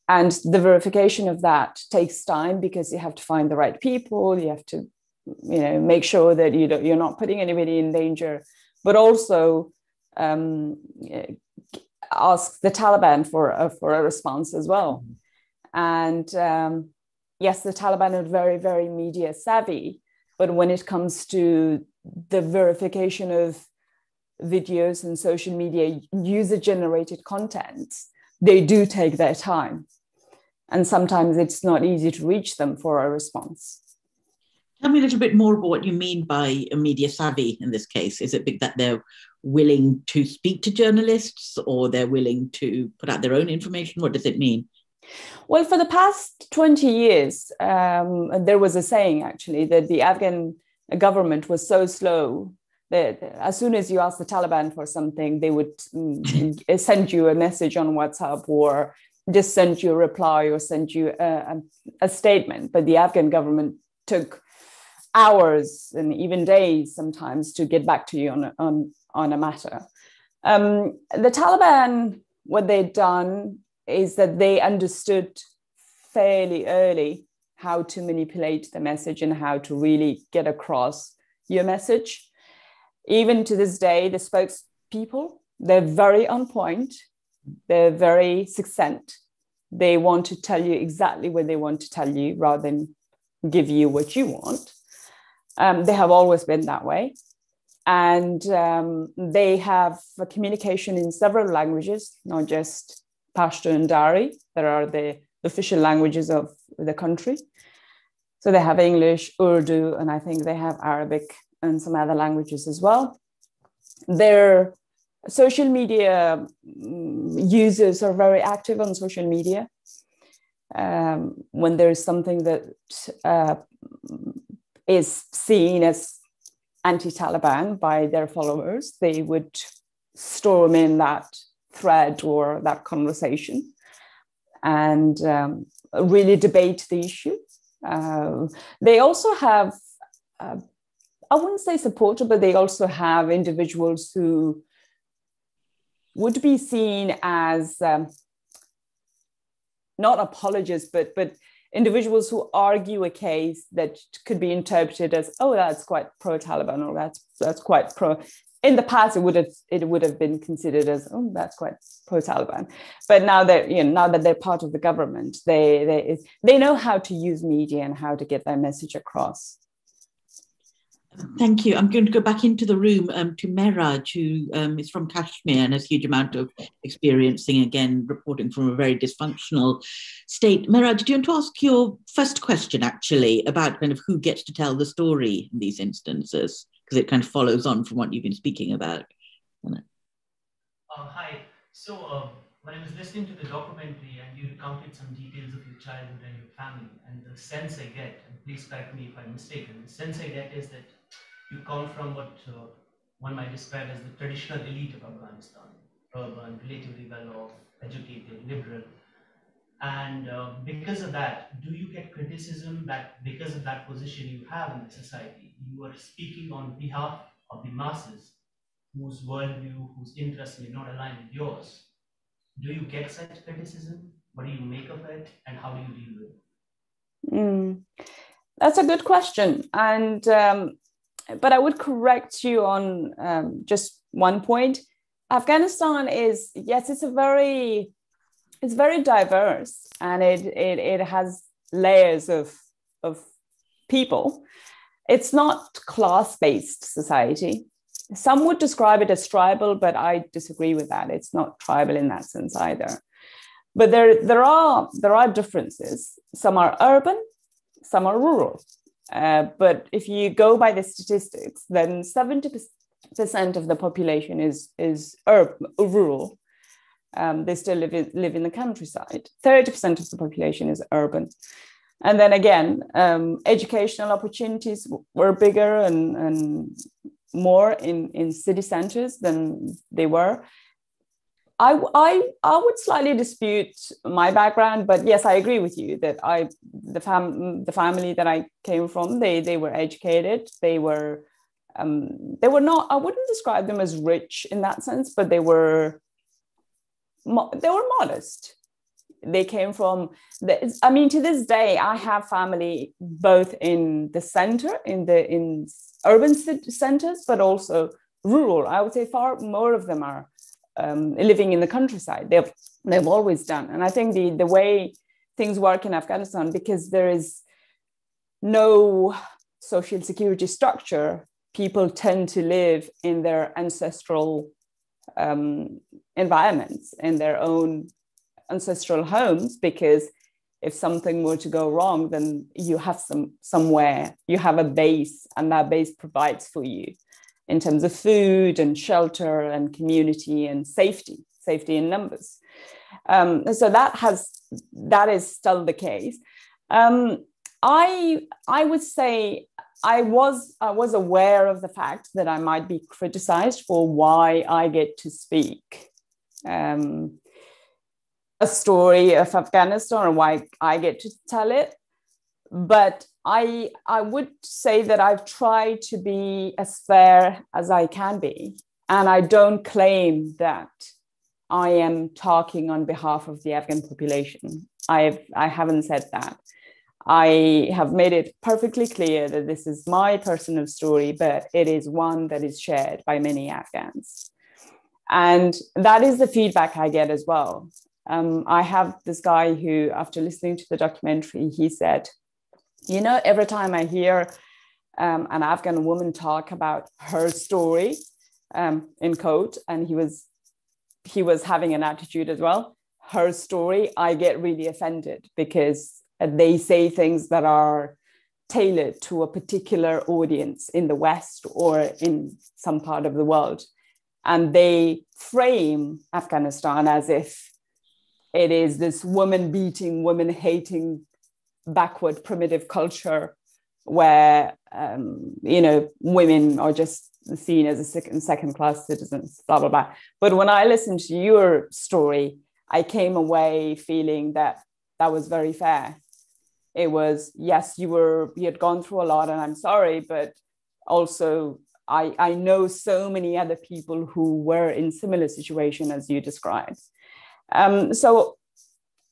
And the verification of that takes time because you have to find the right people, you have to you know make sure that you don't, you're not putting anybody in danger but also um, ask the Taliban for a, for a response as well. And um, yes the Taliban are very very media savvy but when it comes to the verification of videos and social media user generated content they do take their time. And sometimes it's not easy to reach them for a response Tell me a little bit more about what you mean by media savvy in this case. Is it that they're willing to speak to journalists or they're willing to put out their own information? What does it mean? Well, for the past 20 years, um, there was a saying actually that the Afghan government was so slow that as soon as you asked the Taliban for something, they would mm, [LAUGHS] send you a message on WhatsApp or just send you a reply or send you a, a statement. But the Afghan government took hours and even days sometimes to get back to you on, on, on a matter. Um, the Taliban, what they'd done is that they understood fairly early how to manipulate the message and how to really get across your message. even to this day, the spokespeople, they're very on point, they're very succinct. They want to tell you exactly what they want to tell you rather than give you what you want. Um, they have always been that way. And um, they have communication in several languages, not just Pashto and Dari, that are the official languages of the country. So they have English, Urdu, and I think they have Arabic and some other languages as well. Their social media mm, users are very active on social media. Um, when there is something that uh, is seen as anti-Taliban by their followers, they would storm in that thread or that conversation and um, really debate the issue. Uh, they also have, uh, I wouldn't say supporter, but they also have individuals who would be seen as um, not apologists, but but individuals who argue a case that could be interpreted as, oh, that's quite pro-Taliban or that's that's quite pro. In the past, it would have it would have been considered as, oh, that's quite pro-Taliban. But now that you know, now that they're part of the government, they they they know how to use media and how to get their message across. Thank you. I'm going to go back into the room um, to Meraj, who um, is from Kashmir and has a huge amount of experiencing, again, reporting from a very dysfunctional state. Meraj, do you want to ask your first question, actually, about kind of who gets to tell the story in these instances? Because it kind of follows on from what you've been speaking about. Uh, hi. So, uh, when I was listening to the documentary and you recounted some details of your childhood and your family, and the sense I get, and please correct me if I'm mistaken, the sense I get is that you come from what uh, one might describe as the traditional elite of Afghanistan, urban, relatively well off, educated, liberal. And uh, because of that, do you get criticism that because of that position you have in the society, you are speaking on behalf of the masses whose worldview, whose interests may not align with yours? Do you get such criticism? What do you make of it? And how do you deal with it? Mm, that's a good question. And um, but I would correct you on um, just one point. Afghanistan is yes, it's a very it's very diverse and it it, it has layers of of people. It's not class based society. Some would describe it as tribal, but I disagree with that. It's not tribal in that sense either. But there there are there are differences. Some are urban, some are rural. Uh, but if you go by the statistics, then 70% of the population is, is urban, rural. Um, they still live in, live in the countryside. 30% of the population is urban. And then again, um, educational opportunities were bigger and, and more in, in city centers than they were. I, I, I would slightly dispute my background, but yes, I agree with you that I the fam the family that I came from they they were educated they were um, they were not I wouldn't describe them as rich in that sense, but they were they were modest. They came from the, I mean to this day I have family both in the center in the in urban centers, but also rural. I would say far more of them are um, living in the countryside. They've they've always done, and I think the the way things work in Afghanistan because there is no social security structure. People tend to live in their ancestral um, environments, in their own ancestral homes, because if something were to go wrong, then you have some somewhere, you have a base, and that base provides for you in terms of food and shelter and community and safety, safety in numbers. Um, so that has that is still the case. Um, I I would say I was I was aware of the fact that I might be criticized for why I get to speak um, a story of Afghanistan or why I get to tell it. But I I would say that I've tried to be as fair as I can be, and I don't claim that I am talking on behalf of the Afghan population. I've I haven't said that. I have made it perfectly clear that this is my personal story, but it is one that is shared by many Afghans. And that is the feedback I get as well. Um, I have this guy who, after listening to the documentary, he said, You know, every time I hear um, an Afghan woman talk about her story um, in code, and he was he was having an attitude as well. Her story, I get really offended because they say things that are tailored to a particular audience in the West or in some part of the world. And they frame Afghanistan as if it is this woman beating, woman hating, backward, primitive culture where, um, you know, women are just seen as a second, second class citizens, blah, blah, blah. But when I listened to your story, I came away feeling that that was very fair it was yes you were you had gone through a lot and i'm sorry but also i i know so many other people who were in similar situation as you described um, so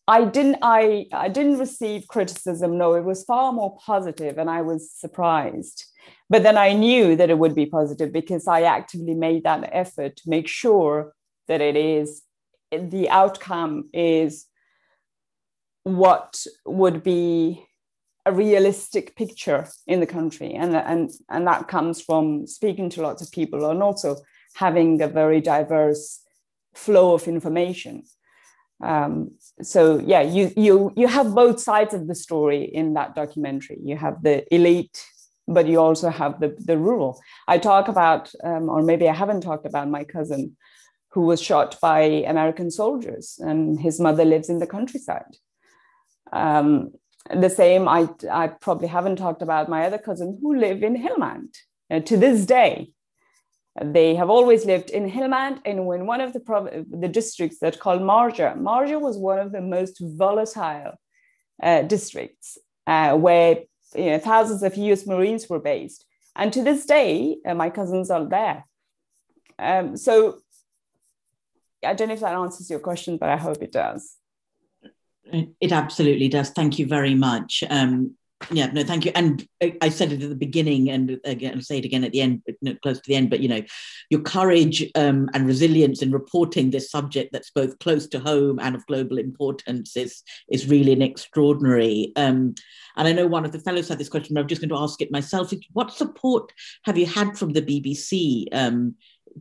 i didn't i i didn't receive criticism no it was far more positive and i was surprised. But then i knew that it would be positive because i actively made that effort to make sure that it is the outcome is what would be a realistic picture in the country. And and and that comes from speaking to lots of people and also having a very diverse flow of information um, so yeah you you you have both sides of the story in that documentary. You have the elite but you also have the the rural. I talk about um, or maybe i haven't talked about my cousin who was shot by american soldiers and his mother lives in the countryside. Um, the same, I, I probably haven't talked about my other cousin who live in Helmand uh, to this day. They have always lived in Helmand and in one of the, prov- the districts that called Marja. Marja was one of the most volatile uh, districts uh, where you know, thousands of US Marines were based. And to this day, uh, my cousins are there. Um, so I don't know if that answers your question, but I hope it does. It absolutely does. Thank you very much. Um, yeah, no, thank you. And I said it at the beginning, and again, I'll say it again at the end, close to the end. But you know, your courage um, and resilience in reporting this subject that's both close to home and of global importance is is really an extraordinary. Um, and I know one of the fellows had this question, but I'm just going to ask it myself. What support have you had from the BBC um,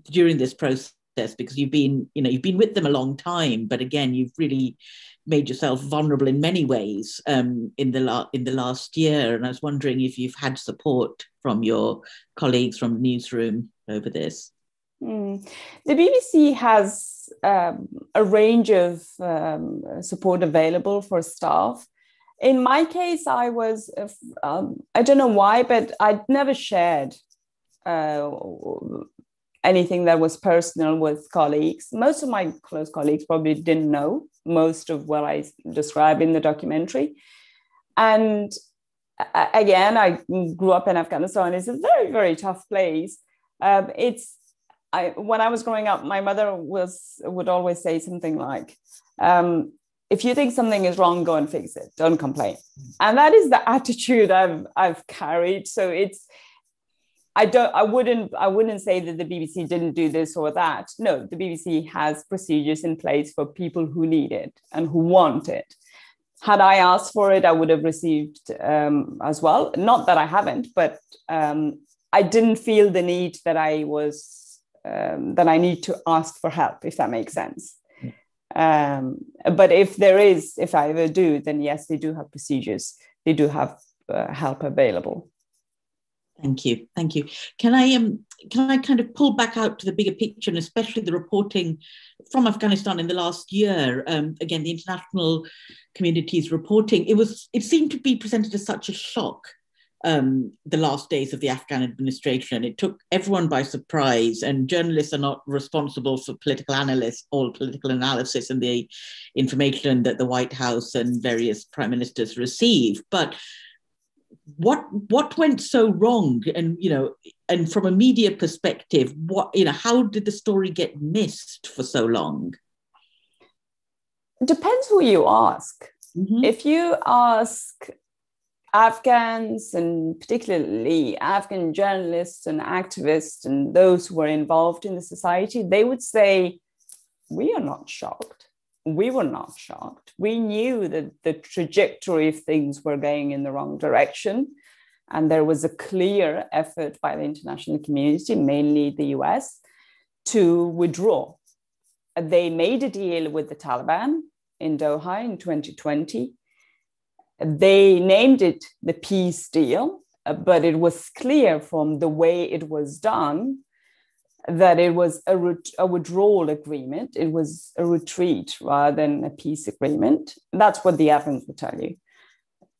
during this process? Because you've been, you know, you've been with them a long time, but again, you've really made yourself vulnerable in many ways um, in the la- in the last year, and I was wondering if you've had support from your colleagues from the newsroom over this. Mm. The BBC has um, a range of um, support available for staff. In my case, I was, um, I don't know why, but I'd never shared uh, anything that was personal with colleagues. Most of my close colleagues probably didn't know most of what I describe in the documentary. And again, I grew up in Afghanistan. It's a very, very tough place. Um, it's I, when I was growing up, my mother was would always say something like, um, "If you think something is wrong, go and fix it. Don't complain." And that is the attitude I've I've carried. So it's I don't I wouldn't I wouldn't say that the BBC didn't do this or that. No, the BBC has procedures in place for people who need it and who want it. Had I asked for it, I would have received um, as well. Not that I haven't, but um, I didn't feel the need that I was um, that I need to ask for help, if that makes sense. Um, but if there is, if I ever do, then yes, they do have procedures. They do have uh, help available. Thank you, thank you. Can I um can I kind of pull back out to the bigger picture and especially the reporting from Afghanistan in the last year? Um, again, the international community's reporting. It was it seemed to be presented as such a shock. Um, the last days of the Afghan administration. It took everyone by surprise, and journalists are not responsible for political analysts all political analysis and the information that the White House and various prime ministers receive. But what what went so wrong and you know and from a media perspective what you know how did the story get missed for so long depends who you ask mm-hmm. if you ask Afghans and particularly Afghan journalists and activists and those who were involved in the society, they would say, We are not shocked. We were not shocked. We knew that the trajectory of things were going in the wrong direction. And there was a clear effort by the international community, mainly the US, to withdraw. They made a deal with the Taliban in Doha in 2020 they named it the peace deal, but it was clear from the way it was done that it was a, a, withdrawal agreement. It was a retreat rather than a peace agreement. That's what the Afghans would tell you.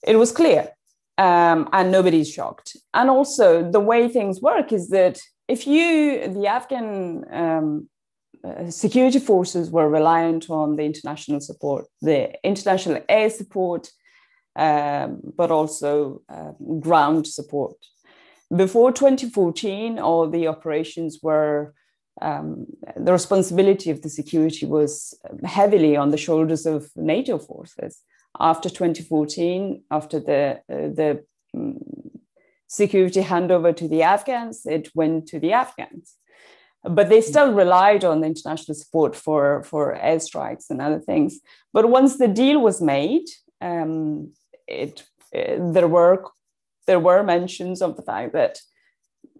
It was clear, um, and nobody's shocked. And also, the way things work is that if you, the Afghan um, uh, security forces were reliant on the international support, the international air support, um, but also uh, ground support. Before 2014, all the operations were um, the responsibility of the security was heavily on the shoulders of NATO forces. After 2014, after the uh, the um, security handover to the Afghans, it went to the Afghans. But they still relied on the international support for, for airstrikes and other things. But once the deal was made, um, it, it, there were there were mentions of the fact that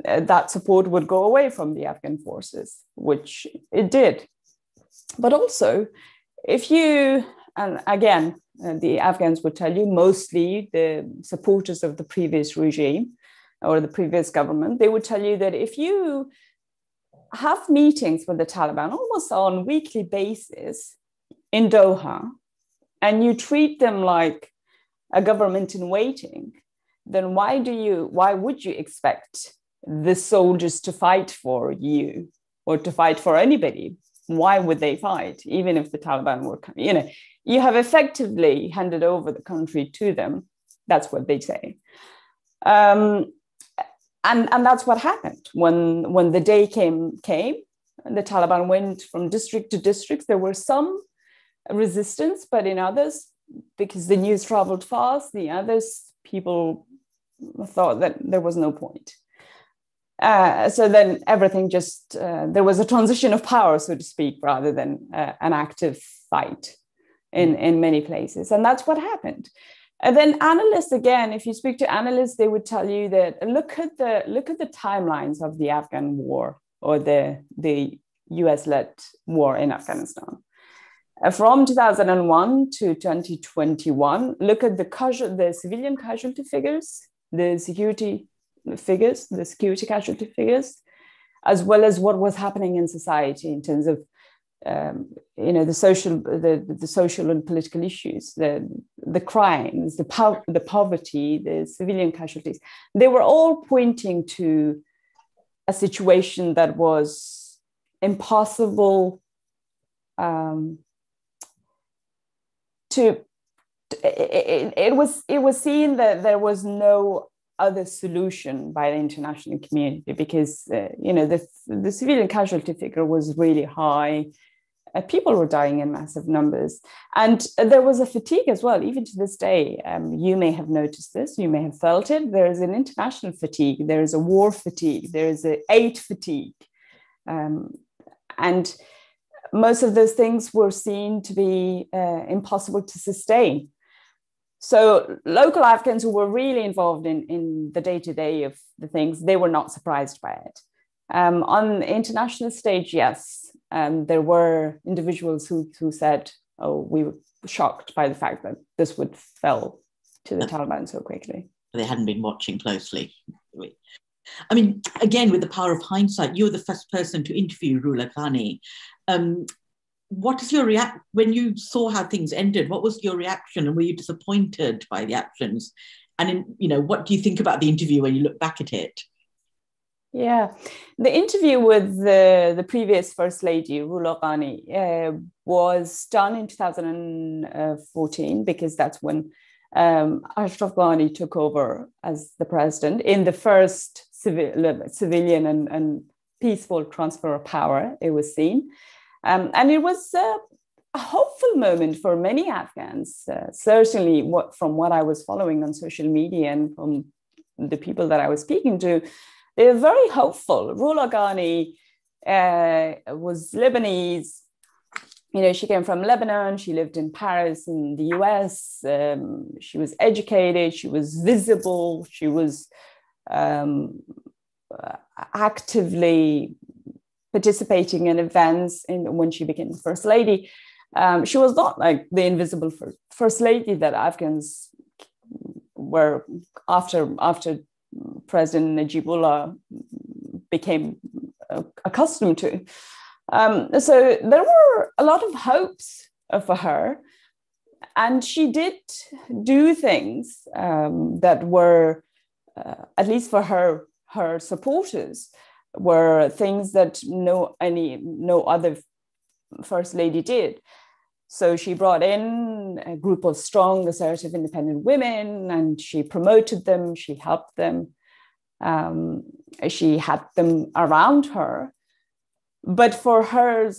uh, that support would go away from the Afghan forces, which it did. But also, if you and again, uh, the Afghans would tell you mostly the supporters of the previous regime or the previous government, they would tell you that if you have meetings with the Taliban almost on weekly basis in Doha, and you treat them like a government in waiting, then why do you why would you expect the soldiers to fight for you or to fight for anybody? Why would they fight, even if the Taliban were coming? You know, you have effectively handed over the country to them. That's what they say. Um, and, and that's what happened when when the day came came the taliban went from district to district there were some resistance but in others because the news traveled fast, the others people thought that there was no point. Uh, so then everything just uh, there was a transition of power, so to speak, rather than uh, an active fight in in many places, and that's what happened. And then analysts again, if you speak to analysts, they would tell you that look at the look at the timelines of the Afghan war or the the U.S. led war in Afghanistan. Uh, from 2001 to 2021, look at the, casual, the civilian casualty figures, the security figures, the security casualty figures, as well as what was happening in society in terms of um, you know the social the, the social and political issues the the crimes the, po- the poverty the civilian casualties. They were all pointing to a situation that was impossible um, to it, was it was seen that there was no other solution by the international community because uh, you know the the civilian casualty figure was really high. Uh, people were dying in massive numbers, and there was a fatigue as well. Even to this day, um, you may have noticed this. You may have felt it. There is an international fatigue. There is a war fatigue. There is a aid fatigue, um, and most of those things were seen to be uh, impossible to sustain. So local Afghans who were really involved in, in the day-to-day of the things, they were not surprised by it. Um, on the international stage, yes, um, there were individuals who, who said, oh, we were shocked by the fact that this would fell to the Taliban so quickly. They hadn't been watching closely. I mean, again, with the power of hindsight, you're the first person to interview Rula Ghani. Um, what is your react when you saw how things ended? What was your reaction, and were you disappointed by the actions? And in, you know, what do you think about the interview when you look back at it? Yeah, the interview with the, the previous First Lady, Rula Ghani, uh, was done in 2014 because that's when um, Ashraf Ghani took over as the president in the first civil, civilian and, and peaceful transfer of power, it was seen. Um, and it was uh, a hopeful moment for many Afghans. Uh, certainly, what from what I was following on social media and from the people that I was speaking to, They were very hopeful. Rula Ghani uh, was Lebanese. You know, she came from Lebanon. She lived in Paris in the US. Um, she was educated. She was visible. She was um, actively participating in events in, when she became first lady. Um, she was not like the invisible first lady that Afghans were after after President Najibullah became uh, accustomed to. Um, so there were a lot of hopes for her, and she did do things um, that were, uh, at least for her her supporters, were things that no any no other first lady did. So she brought in a group of strong, assertive, independent women, and she promoted them. She helped them. Um, she had them around her. But for her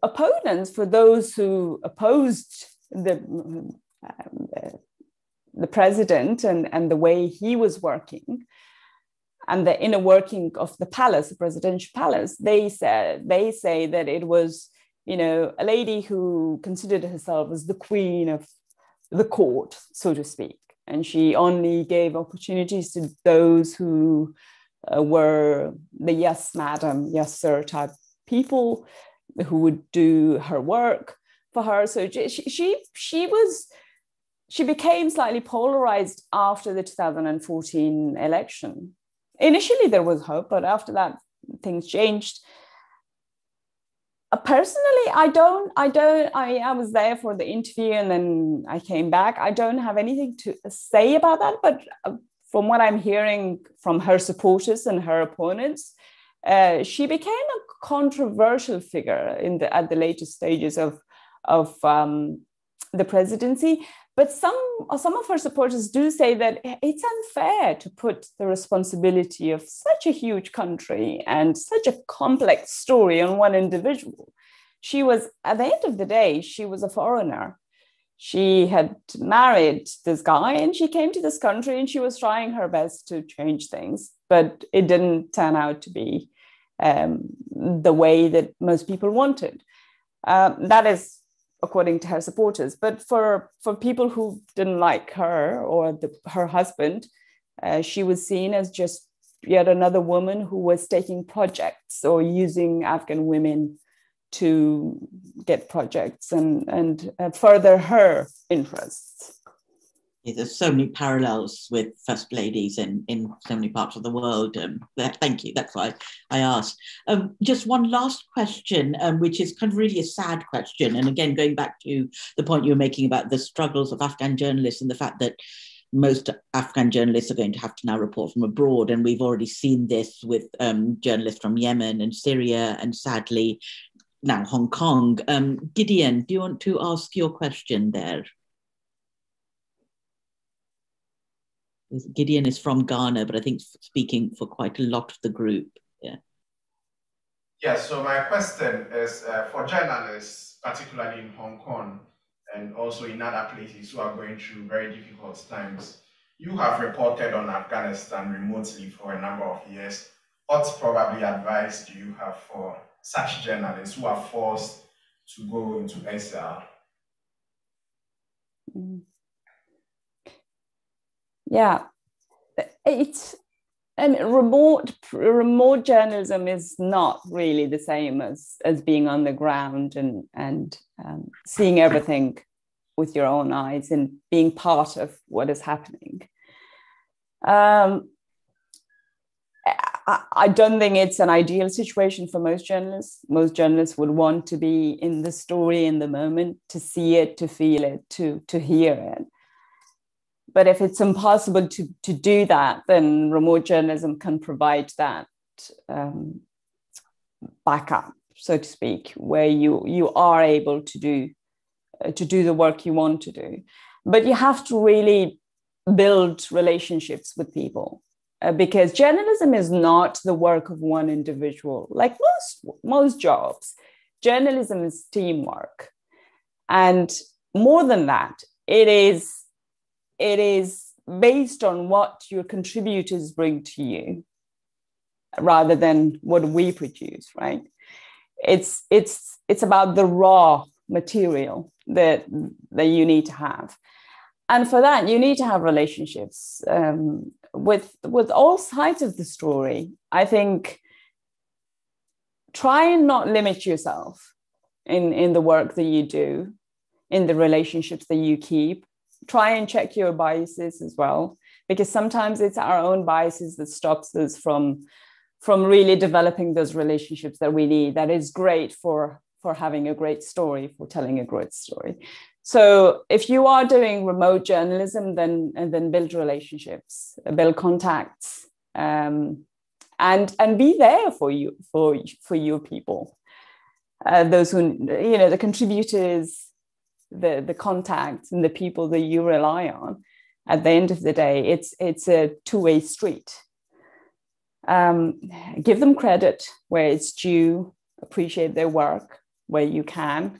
opponents, for those who opposed the, um, the president and, and the way he was working, and the inner working of the palace, the presidential palace, they said they say that it was, you know, a lady who considered herself as the queen of the court, so to speak, and she only gave opportunities to those who uh, were the yes, madam, yes, sir type people who would do her work for her. So she she she was she became slightly polarized after the 2014 election initially there was hope, but after that things changed. Uh, personally, I don't, I don't, I, I was there for the interview and then I came back. I don't have anything to say about that, but uh, from what I'm hearing from her supporters and her opponents, uh, she became a controversial figure in the at the later stages of of um, the presidency but some, some of her supporters do say that it's unfair to put the responsibility of such a huge country and such a complex story on one individual. She was, at the end of the day, she was a foreigner. She had married this guy and she came to this country and she was trying her best to change things, but it didn't turn out to be um, the way that most people wanted. Uh, that is according to her supporters. But for for people who didn't like her or the, her husband, uh, she was seen as just yet another woman who was taking projects or using Afghan women to get projects and and uh, further her interests there's so many parallels with first ladies in, in so many parts of the world. Um, thank you. That's why I asked. Um, just one last question, um, which is kind of really a sad question. And again, going back to the point you were making about the struggles of Afghan journalists and the fact that most Afghan journalists are going to have to now report from abroad. And we've already seen this with um, journalists from Yemen and Syria, and sadly, now Hong Kong. Um, Gideon, do you want to ask your question there? Gideon is from Ghana, but I think speaking for quite a lot of the group. Yeah. Yeah, so my question is uh, for journalists, particularly in Hong Kong and also in other places who are going through very difficult times. You have reported on Afghanistan remotely for a number of years. What probably advice do you have for such journalists who are forced to go into exile? Mm yeah. It's and remote remote journalism is not really the same as as being on the ground and and um, seeing everything with your own eyes and being part of what is happening. Um, I, I don't think it's an ideal situation for most journalists. Most journalists would want to be in the story in the moment, to see it, to feel it, to to hear it but if it's impossible to, to do that, then remote journalism can provide that um, backup, so to speak, where you you are able to do uh, to do the work you want to do. But you have to really build relationships with people uh, because journalism is not the work of one individual. Like most most jobs, journalism is teamwork. And more than that, it is it is based on what your contributors bring to you rather than what we produce, right? It's it's it's about the raw material that that you need to have and for that you need to have relationships um, with with all sides of the story i think try and not limit yourself in in the work that you do in the relationships that you keep try and check your biases as well because sometimes it's our own biases that stops us from from really developing those relationships that we need that is great for for having a great story for telling a great story. So if you are doing remote journalism then and then build relationships build contacts um, and and be there for you for for your people uh, those who you know the contributors the the contacts and the people that you rely on at the end of the day it's it's a two-way street um, give them credit where it's due appreciate their work where you can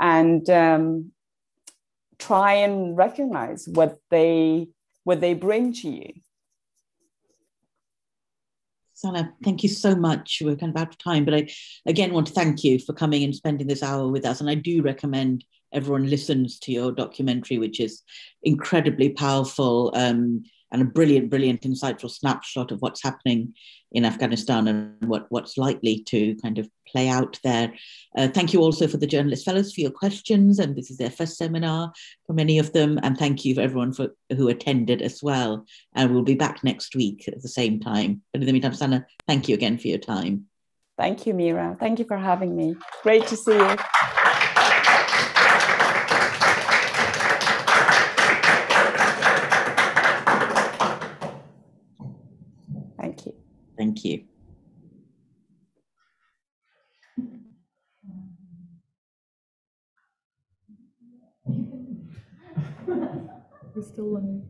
and um, try and recognize what they what they bring to you Sana, thank you so much. We're kind of out of time, but I again want to thank you for coming and spending this hour with us. And I do recommend everyone listens to your documentary, which is incredibly powerful um, and a brilliant, brilliant, insightful snapshot of what's happening in Afghanistan and what, what's likely to kind of play out there. Uh, thank you also for the Journalist Fellows for your questions. And this is their first seminar for many of them. And thank you for everyone for, who attended as well. And we'll be back next week at the same time. But in the meantime, Sana, thank you again for your time. Thank you, Mira. Thank you for having me. Great to see you. Thank you. Thank you. We're still learning.